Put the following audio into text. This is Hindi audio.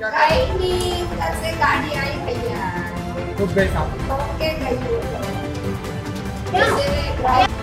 क्या गाड़ी आई भैया ओके भैया